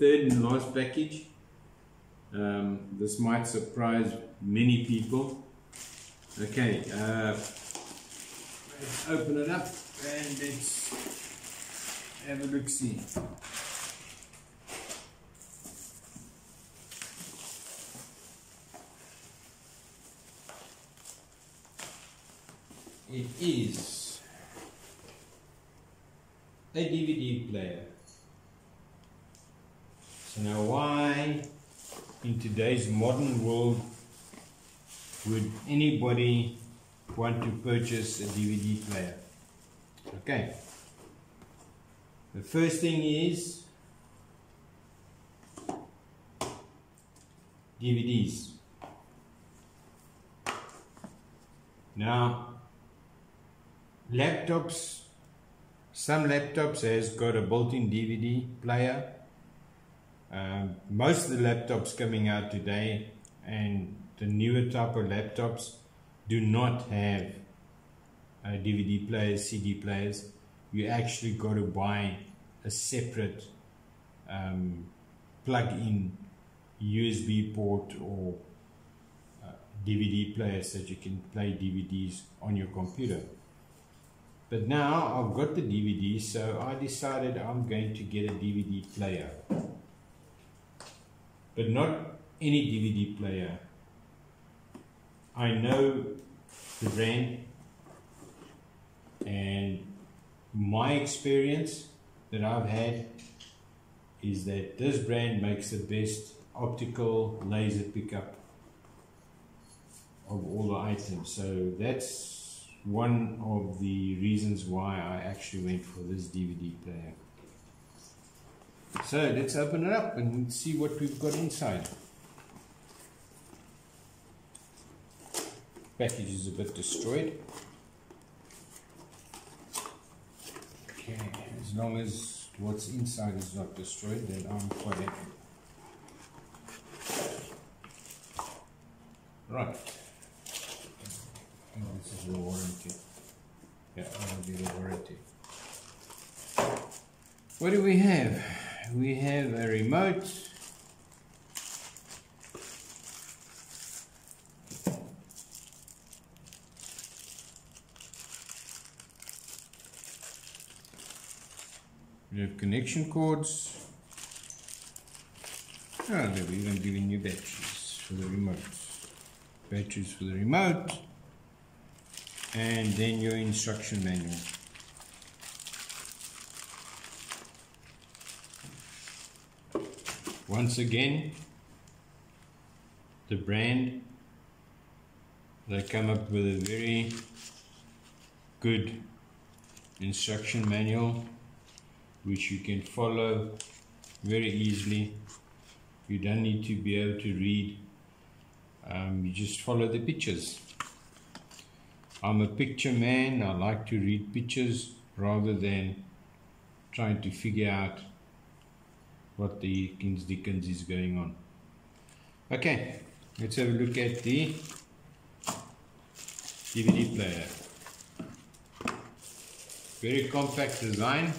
third and last package. Um, this might surprise many people. Okay, uh, let's open it up and let's have a look see. It is a DVD player. So now why in today's modern world would anybody want to purchase a DVD player? Okay. The first thing is DVDs. Now, laptops, some laptops has got a built-in DVD player. Um, most of the laptops coming out today and the newer type of laptops do not have uh, DVD players, CD players. You actually got to buy a separate um, plug-in USB port or uh, DVD player so that you can play DVDs on your computer. But now I've got the DVD, so I decided I'm going to get a DVD player. But not any DVD player. I know the brand and my experience that I've had is that this brand makes the best optical laser pickup of all the items. So that's one of the reasons why I actually went for this DVD player. So let's open it up and see what we've got inside. Package is a bit destroyed. Okay, as long as what's inside is not destroyed, then I'm quite happy. Right. And this is the warranty. Yeah, will be the warranty. What do we have? We have a remote. We have connection cords. Ah, oh, they've even given you batteries for the remote. Batteries for the remote. And then your instruction manual. Once again, the brand, they come up with a very good instruction manual which you can follow very easily. You don't need to be able to read, um, you just follow the pictures. I'm a picture man, I like to read pictures rather than trying to figure out what the King's Dickens is going on. Okay, let's have a look at the DVD player. Very compact design.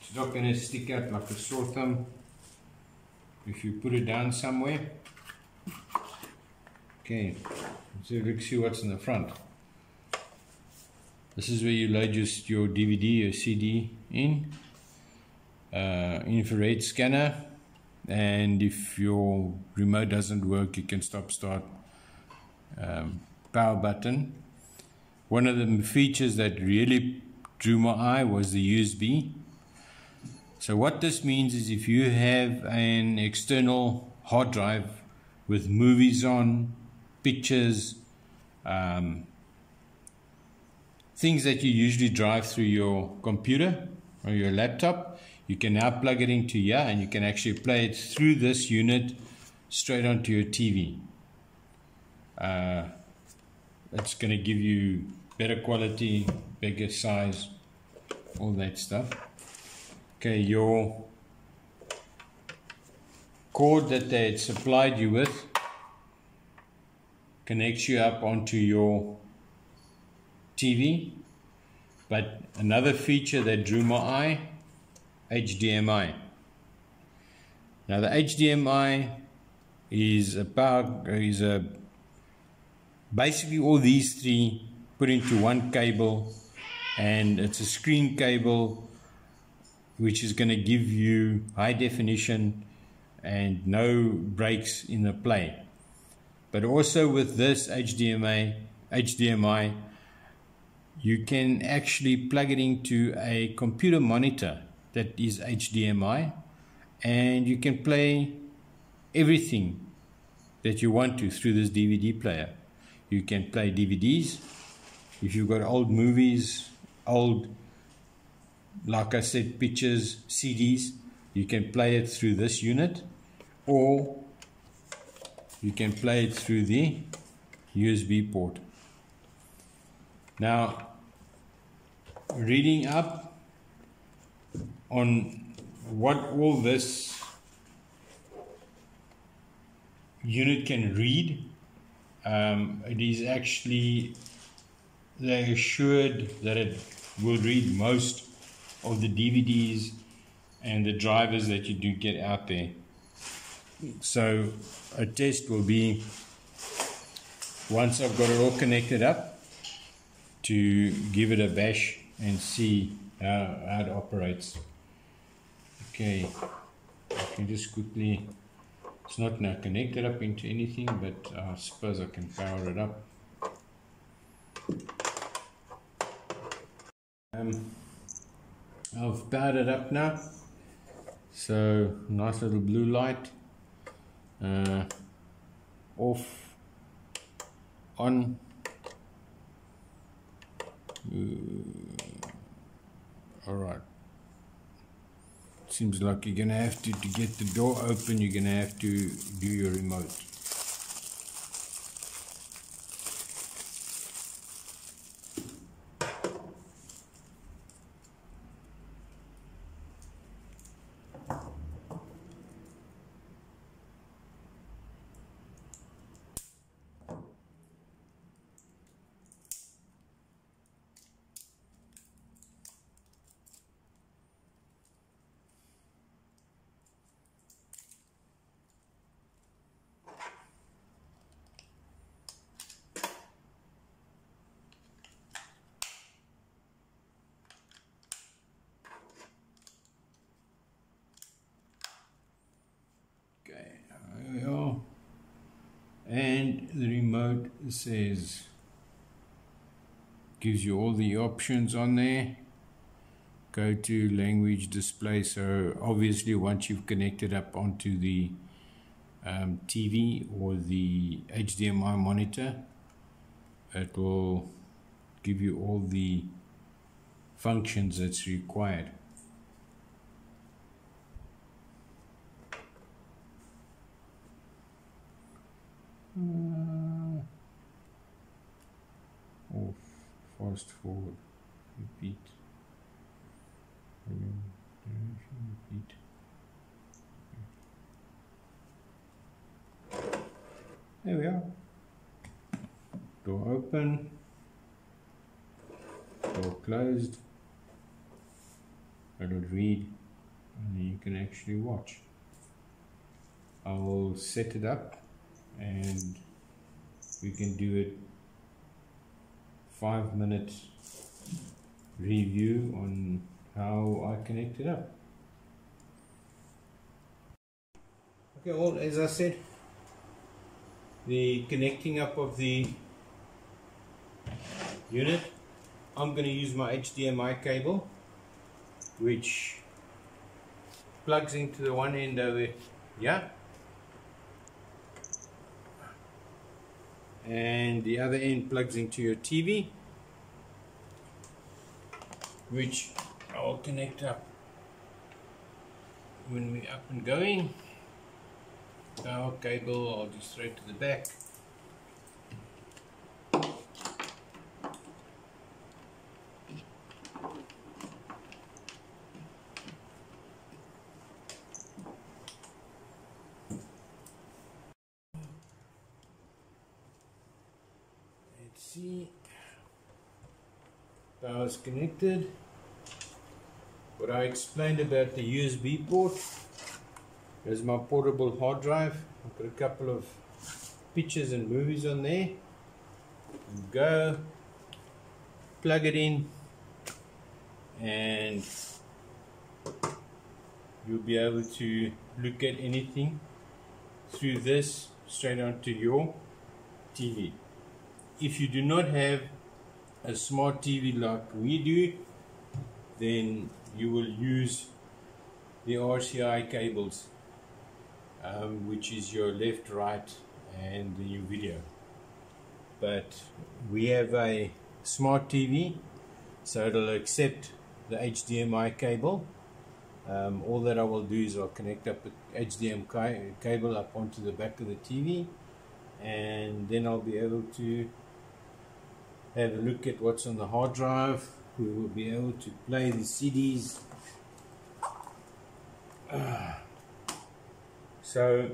It's not going to stick out like a sore thumb if you put it down somewhere. Okay, let's see what's in the front. This is where you load just your DVD or CD in. Uh, infrared scanner and if your remote doesn't work you can stop start um, power button. One of the features that really drew my eye was the USB. So what this means is if you have an external hard drive with movies on, pictures, um, things that you usually drive through your computer or your laptop, you can now plug it into here and you can actually play it through this unit straight onto your TV. Uh, it's going to give you better quality, bigger size, all that stuff. Okay, your cord that they had supplied you with connects you up onto your TV But another feature that drew my eye, HDMI. Now the HDMI is a is a basically all these three put into one cable and it's a screen cable which is going to give you high definition and no breaks in the play. But also with this HDMI, HDMI, you can actually plug it into a computer monitor that is HDMI and you can play everything that you want to through this DVD player. You can play DVDs. If you've got old movies, old, like I said, pictures, CDs, you can play it through this unit or you can play it through the USB port. Now, reading up on what all this unit can read, um, it is actually, they assured that it will read most of the DVDs and the drivers that you do get out there. So a test will be once I've got it all connected up to give it a bash and see how, how it operates. Okay, I can just quickly, it's not now connected up into anything, but I suppose I can power it up. Um, I've powered it up now. So nice little blue light. Uh, off, on. Uh, all right. Seems like you're gonna have to to get the door open. You're gonna have to do your remote. And the remote says gives you all the options on there. Go to language display. So obviously once you've connected up onto the um, TV or the HDMI monitor it will give you all the functions that's required Uh, off, fast forward, repeat, repeat. There we are. Door open, door closed. It'll read and you can actually watch. I will set it up and we can do it five minute review on how I connect it up. Okay, well, as I said, the connecting up of the unit, I'm going to use my HDMI cable, which plugs into the one end over here and the other end plugs into your TV which I'll connect up when we're up and going. Power cable I'll just thread to the back see. Power is connected. What I explained about the USB port. There's my portable hard drive. I've got a couple of pictures and movies on there. Go. Plug it in. And you'll be able to look at anything through this straight onto your TV. If you do not have a smart TV like we do, then you will use the RCI cables, um, which is your left, right, and the new video. But we have a smart TV, so it'll accept the HDMI cable um, all that I will do is I'll connect up the HDMI ca cable up onto the back of the TV and then I'll be able to have a look at what's on the hard drive we will be able to play the CDs so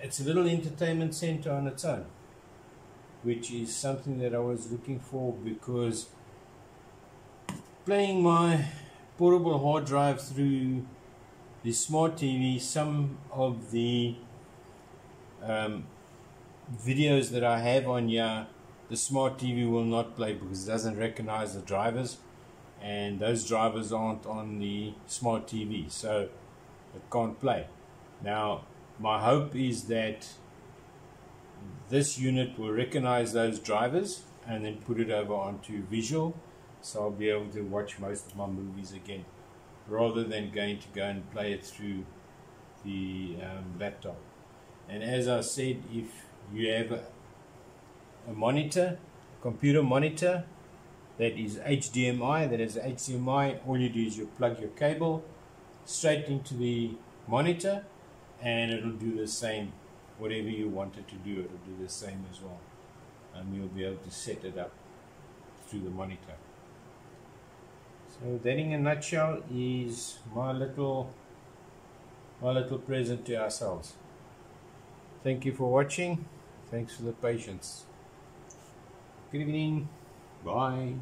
it's a little entertainment center on its own which is something that I was looking for because playing my portable hard drive through the smart TV some of the um, videos that I have on here the smart TV will not play because it doesn't recognize the drivers and those drivers aren't on the smart TV so it can't play. Now my hope is that this unit will recognize those drivers and then put it over onto visual so I'll be able to watch most of my movies again rather than going to go and play it through the um, laptop. And as I said if you have a, a monitor computer monitor that is HDMI that is HDMI all you do is you plug your cable straight into the monitor and it'll do the same whatever you want it to do it'll do the same as well and you'll be able to set it up through the monitor so that in a nutshell is my little my little present to ourselves. Thank you for watching. Thanks for the patience. Good evening. Bye.